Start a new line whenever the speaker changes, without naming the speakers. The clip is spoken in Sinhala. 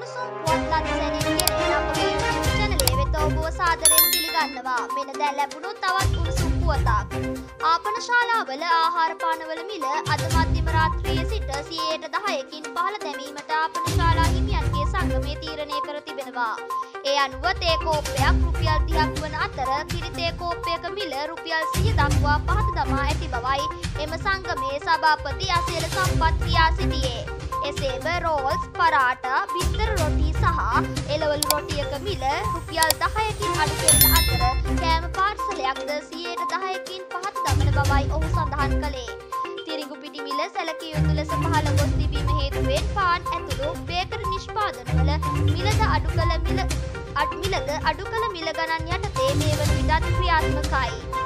උණුසුම් පුවත් ලක්සැනින් ගෙනෙන අපගේ YouTube චැනලේ වෙත ඔබව සාදරයෙන් පිළිගන්නවා. මෙන්න දැන් ලැබුණු තවත් උණුසුම් පුවතක්. ආපන ශාලාවල ආහාර පානවල මිල අද මධ්‍යම රාත්‍රියේ සිට 10%කින් පහළ දැමීමට ආපන ශාලා හිමියන්ගේ සංගමය තීරණය කර තිබෙනවා. ඒ අනුව තේ කෝප්පයක් රුපියල් 30ක් වන අතර පිරිතේ කෝප්පයක මිල රුපියල් 100 දක්වා පහත දමා ඇති බවයි එම සංගමයේ සභාපති අසේල සම්පත් කියා සිටියේ. එසේම රෝල්ස් පරාටා බිත්තර රොටි සහ එලවලු රොටියක මිල රුපියල් දහයකින් අඩු කරන අතර කෑම පාර්සලයක්ද සියයට දහයකින් පහත දමන බවයි ඔහු සඳහන් කළේ. තිරිඟු පිටි මිල සැලකිය යුතු ලෙස පහළ ගොස් තිබීම හේතුවෙන් පාන් ඇතුළු බේකරි නිෂ්පාදනවල මිලද අඩු කළ මිල අඩ් මිලද අඩු කළ මිල ගණන් යටතේ මේ වන විටත් ක්‍රියාත්මකයි.